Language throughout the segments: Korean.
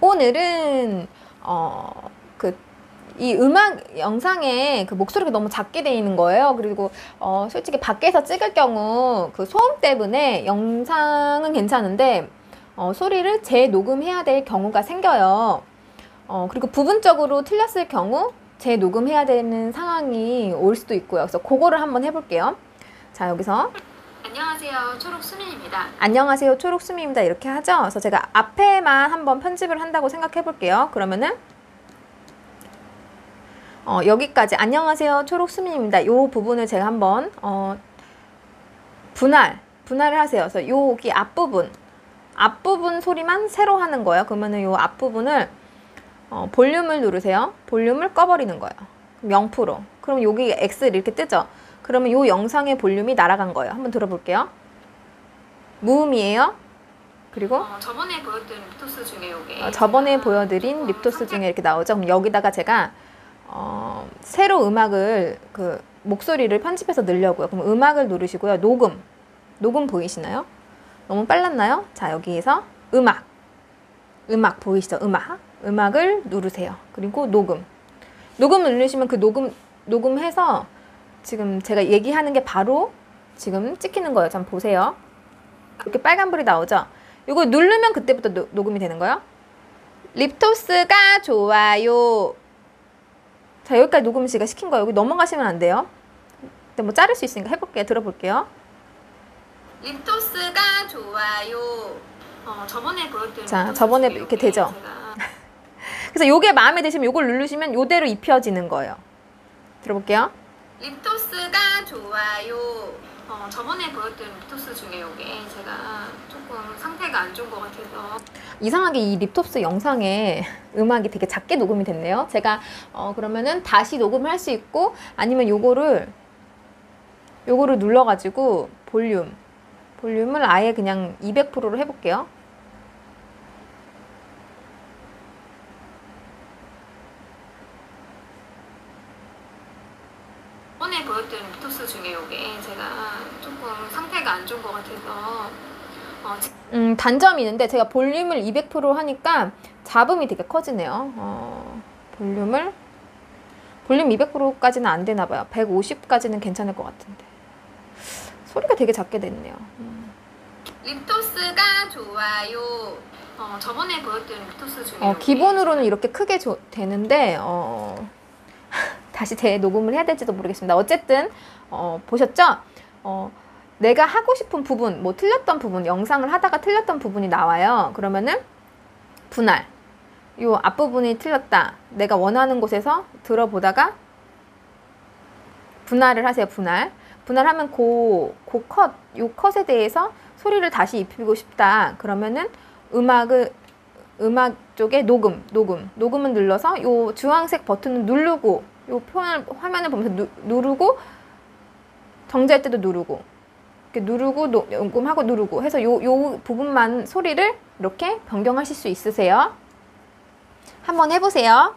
오늘은 어 그 이 음악 영상에 그 목소리가 너무 작게 돼 있는 거예요. 그리고 어 솔직히 밖에서 찍을 경우 그 소음 때문에 영상은 괜찮은데 어 소리를 재녹음해야 될 경우가 생겨요. 어 그리고 부분적으로 틀렸을 경우 재녹음해야 되는 상황이 올 수도 있고요. 그래서 그거를 한번 해볼게요. 자 여기서 안녕하세요. 초록수민입니다. 안녕하세요. 초록수미입니다. 이렇게 하죠? 그래서 제가 앞에만 한번 편집을 한다고 생각해 볼게요. 그러면은 어, 여기까지. 안녕하세요. 초록수미입니다. 요 부분을 제가 한번 어, 분할 분할을 하세요. 그래서 여기 앞부분 앞부분 소리만 새로 하는 거예요. 그러면은 요 앞부분을 어, 볼륨을 누르세요. 볼륨을 꺼버리는 거예요. 0% 그럼 여기 X 이렇게 뜨죠 그러면 요 영상의 볼륨이 날아간 거예요 한번 들어볼게요 무음이에요. 그리고 어, 저번에 보여드린 립토스 중에 요게 어, 저번에 보여드린 조금 립토스 중에 이렇게 나오죠. 그럼 여기다가 제가 어, 새로 음악을 그 목소리를 편집해서 넣으려고요. 그럼 음악을 누르시고요. 녹음. 녹음 보이시나요? 너무 빨랐나요? 자, 여기에서 음악. 음악 보이시죠? 음악. 음악을 누르세요. 그리고 녹음. 녹음 누르시면 그 녹음 녹음해서 지금 제가 얘기하는 게 바로 지금 찍히는 거예요. 좀 보세요. 이렇게 빨간불이 나오죠? 이거 누르면 그때부터 노- 녹음이 되는 거예요. 립토스가 좋아요. 자, 여기까지 녹음 씨가 시킨 거예요. 여기 넘어가시면 안 돼요. 근데 뭐 자를 수 있으니까 해볼게요. 들어볼게요. 립토스가 좋아요. 어, 저번에 보여드린 자, 저번에 이렇게 되죠? 제가 그래서 요게 마음에 드시면 요걸 누르시면 요대로 입혀지는 거예요. 들어볼게요. 립토스가 좋아요. 어, 저번에 보여드린 립토스 중에 요게 제가 조금 상태가 안 좋은 것 같아서 이상하게 이 립톱스 영상에 음악이 되게 작게 녹음이 됐네요. 제가 어 그러면은 다시 녹음을 할 수 있고 아니면 요거를 요거를 눌러가지고 볼륨 볼륨을 아예 그냥 200%로 해볼게요. 저번에 보여드린 립토스 중에 요게 제가 조금 상태가 안 좋은 것 같아서 어, 지- 음 단점이 있는데 제가 볼륨을 200% 하니까 잡음이 되게 커지네요. 어, 볼륨을 볼륨 200%까지는 안 되나 봐요. 150까지는 괜찮을 것 같은데 소리가 되게 작게 됐네요. 음. 립토스가 좋아요. 어, 저번에 보여드린 립토스 중에 어, 기본으로는 이렇게 크게 조- 되는데 어, 다시 재녹음을 해야 될지도 모르겠습니다. 어쨌든 어, 보셨죠? 어, 내가 하고 싶은 부분, 뭐 틀렸던 부분, 영상을 하다가 틀렸던 부분이 나와요. 그러면은 분할. 요 앞부분이 틀렸다. 내가 원하는 곳에서 들어보다가 분할을 하세요. 분할. 분할하면 고, 고 컷, 요 컷에 대해서 소리를 다시 입히고 싶다. 그러면은 음악을 음악 쪽에 녹음, 녹음, 녹음을 눌러서 요 주황색 버튼을 누르고 요 표현을 화면을 보면서 누, 누르고 정지할 때도 누르고 이렇게 누르고 노, 녹음하고 누르고 해서 요, 요 부분만 소리를 이렇게 변경하실 수 있으세요. 한번 해보세요.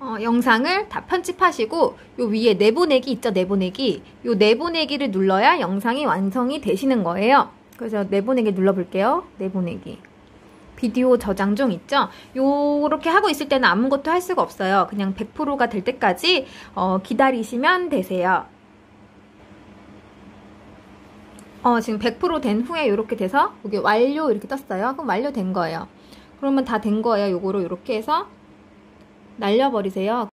어, 영상을 다 편집하시고 요 위에 내보내기 있죠? 내보내기. 요 내보내기를 눌러야 영상이 완성이 되시는 거예요. 그래서 내보내기 눌러볼게요. 내보내기 비디오 저장 중 있죠? 요렇게 하고 있을 때는 아무것도 할 수가 없어요. 그냥 100%가 될 때까지 어, 기다리시면 되세요. 어, 지금 100%된 후에 이렇게 돼서 여기 완료 이렇게 떴어요. 그럼 완료된 거예요. 그러면 다 된 거예요. 요거로 이렇게 해서 날려버리세요